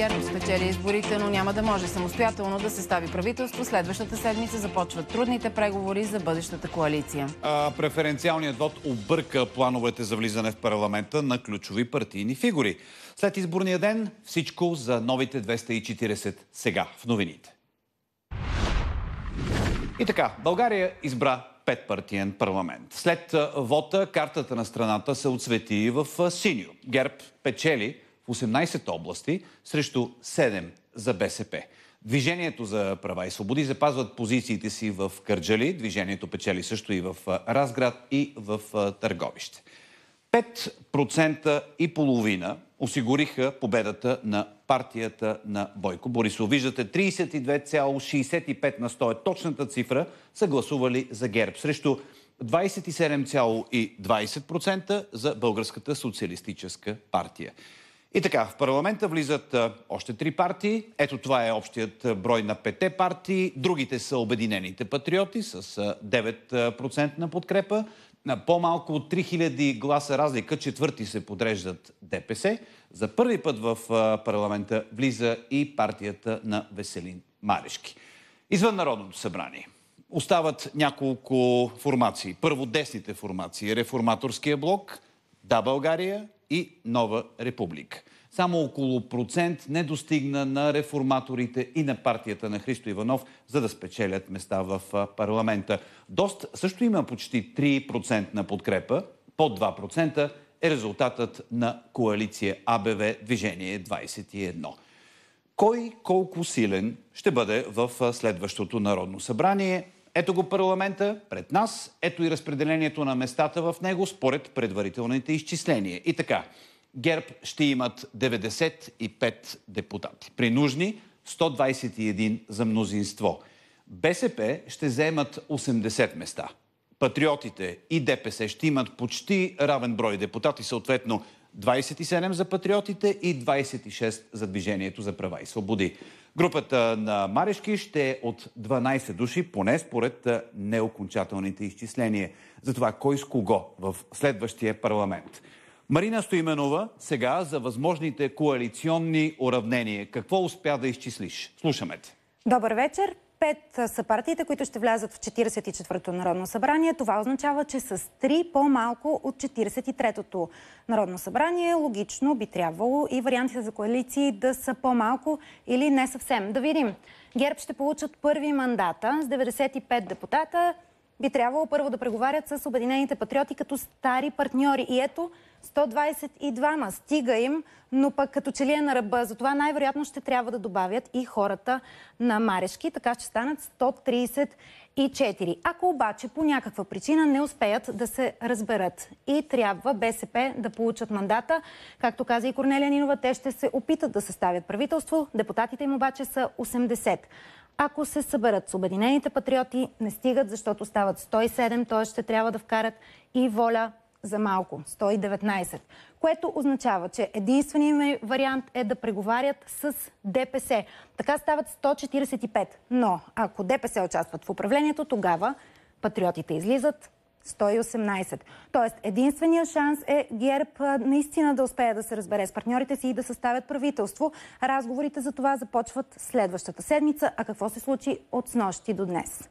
ГЕРБ спечели изборите, но няма да може самостоятелно да се стави правителство. Следващата седмица започват трудните преговори за бъдещата коалиция. А, преференциалният вод обърка плановете за влизане в парламента на ключови партийни фигури. След изборния ден всичко за новите 240 сега в новините. И така, България избра петпартиен парламент. След вота картата на страната се отсвети в синьо. ГЕРБ печели в 18 области срещу 7 за БСП. Движението за права и свободи запазват позициите си в Кърджали. Движението печели също и в Разград и в Търговище. 5% и половина осигуриха победата на партията на Бойко Борисов. Виждате, 32,65 на 100 е точната цифра са гласували за ГЕРБ срещу 27,20% за Българската социалистическа партия. И така, в парламента влизат още три партии. Ето това е общият брой на пете партии. Другите са Обединените патриоти с а, 9% на подкрепа. На по-малко от 3000 гласа разлика четвърти се подреждат ДПС. За първи път в парламента влиза и партията на Веселин Марешки. Извън Народното събрание остават няколко формации. Първо десните формации. Реформаторския блок, Да България и Нова република. Само около процент не достигна на реформаторите и на партията на Христо Иванов, за да спечелят места в парламента. Дост също има почти 3% на подкрепа, под 2% е резултатът на коалиция АБВ Движение 21. Кой колко силен ще бъде в следващото Народно събрание? Ето го парламента пред нас, ето и разпределението на местата в него според предварителните изчисления. И така, ГЕРБ ще имат 95 депутати. При нужни 121 за мнозинство. БСП ще вземат 80 места. Патриотите и ДПС ще имат почти равен брой депутати, съответно 27 за патриотите и 26 за Движението за права и свободи. Групата на Марешки ще е от 12 души, поне според неокончателните изчисления. За това кой с кого в следващия парламент. Марина Стоименова сега за възможните коалиционни уравнения. Какво успя да изчислиш? Слушаме те. Добър вечер. Пет са партиите, които ще влязат в 44-то Народно събрание. Това означава, че с три по-малко от 43-то Народно събрание, логично би трябвало и вариантите за коалиции да са по-малко или не съвсем. Да видим. ГЕРБ ще получат първи мандата с 95 депутата. Би трябвало първо да преговарят с Обединените патриоти като стари партньори. И ето, 122-ма. Стига им, но пък като че ли е на ръба. Затова най-вероятно ще трябва да добавят и хората на Марешки. Така ще станат 134. Ако обаче по някаква причина не успеят да се разберат и трябва БСП да получат мандата, както каза и Корнелия Нинова, те ще се опитат да съставят правителство. Депутатите им обаче са 80. Ако се съберат с Обединените патриоти, не стигат, защото стават 107, т.е. ще трябва да вкарат и воля за малко 119, което означава, че единственият вариант е да преговарят с ДПС. Така стават 145. Но ако ДПС участват в управлението, тогава патриотите излизат 118. Тоест, единственият шанс е ГЕРБ наистина да успее да се разбере с партньорите си и да съставят правителство. Разговорите за това започват следващата седмица. А какво се случи от снощи до днес?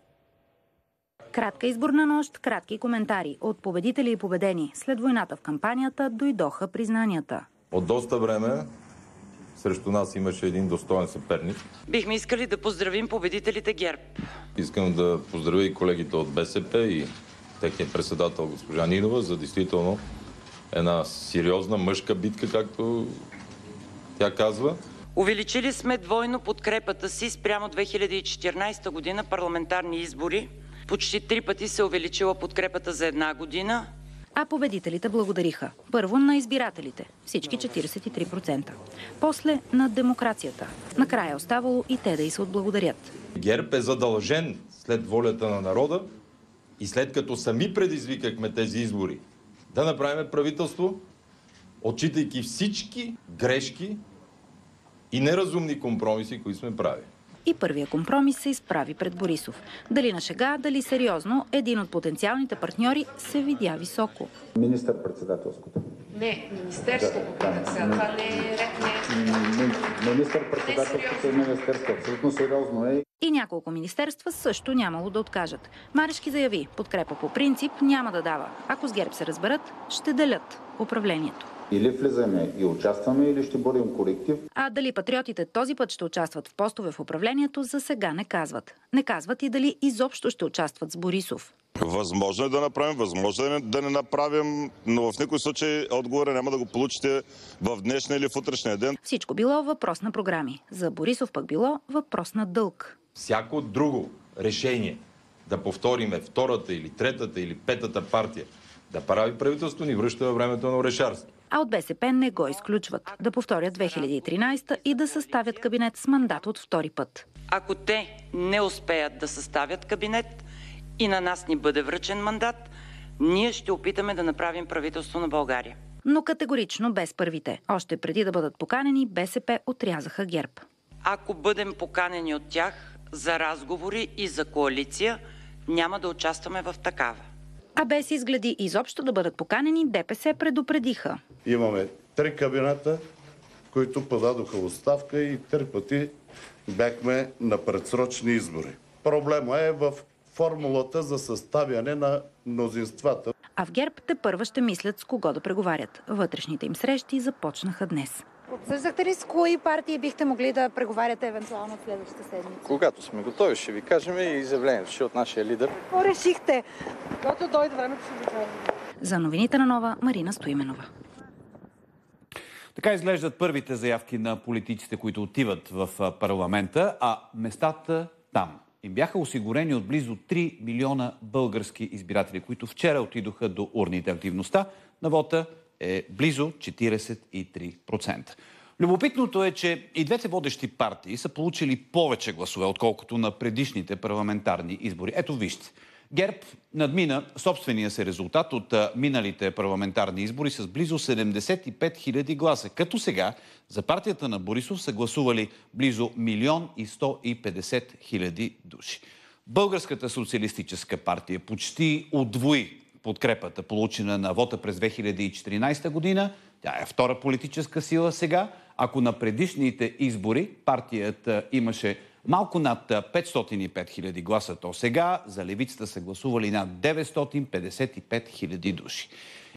Кратка изборна нощ, кратки коментари от победители и победени. След войната в кампанията дойдоха признанията. От доста време срещу нас имаше един достоен съперник. Бихме искали да поздравим победителите ГЕРБ. Искам да поздравя и колегите от БСП и техния председател госпожа Нинова за действително една сериозна мъжка битка, както тя казва. Увеличили сме двойно подкрепата си спрямо 2014 година парламентарни избори. Почти три пъти се увеличила подкрепата за една година. А победителите благодариха. Първо на избирателите. Всички 43%. После на демокрацията. Накрая оставало и те да й се отблагодарят. ГЕРБ е задължен след волята на народа и след като сами предизвикахме тези избори да направим правителство, отчитайки всички грешки и неразумни компромиси, които сме правили. И първия компромис се изправи пред Борисов. Дали на шега, дали сериозно, един от потенциалните партньори се видя високо. Министър-председателското Не, Министерство попитах сега. Това не е ред, не е... Министър-председателството е министерство. Абсолютно сериозно е. И няколко министерства също нямало да откажат. Марешки заяви, подкрепа по принцип няма да дава. Ако с ГЕРБ се разберат, ще делят управлението. Или влизаме и участваме, или ще бъдем колектив. А дали патриотите този път ще участват в постове в управлението, за сега не казват. Не казват и дали изобщо ще участват с Борисов. Възможно е да направим, възможно е да не направим, но в никой случай отговора няма да го получите в днешния или в утрешния ден. Всичко било въпрос на програми. За Борисов пък било въпрос на дълг. Всяко друго решение да повториме втората или третата или петата партия да прави правителство ни връща във времето на Орешарски. А от БСП не го изключват. Да повторят 2013 и да съставят кабинет с мандат от втори път. Ако те не успеят да съставят кабинет и на нас ни бъде връчен мандат, ние ще опитаме да направим правителство на България. Но категорично без първите. Още преди да бъдат поканени, БСП отрязаха ГЕРБ. Ако бъдем поканени от тях за разговори и за коалиция, няма да участваме в такава. А без изгледи изобщо да бъдат поканени, ДПС предупредиха. Имаме три кабинета, които подадоха оставка и три пъти бяхме на предсрочни избори. Проблема е в формулата за съставяне на мнозинствата. А в ГЕРБ те първа ще мислят с кого да преговарят. Вътрешните им срещи започнаха днес. Обсъждахте ли с кои партии бихте могли да преговаряте евентуално в следващата седмица? Когато сме готови, ще ви кажем и изявлението ще от нашия лидер. Какво решихте? Когато дойде времето, ще ви кажем. За новините на Нова, Марина Стоименова. Така изглеждат първите заявки на политиците, които отиват в парламента, а местата там им бяха осигурени от близо 3 милиона български избиратели, които вчера отидоха до урните. Активността на вота е близо 43%. Любопитното е, че и двете водещи партии са получили повече гласове, отколкото на предишните парламентарни избори. Ето вижте. ГЕРБ надмина собствения си резултат от миналите парламентарни избори с близо 75 000 гласа, като сега за партията на Борисов са гласували близо милион и 150 хиляди души. Българската социалистическа партия почти удвои подкрепата, получена на вота през 2014 година. Тя е втора политическа сила сега. Ако на предишните избори партията имаше малко над 505 хиляди гласа, то сега за левицата са гласували над 955 хиляди души.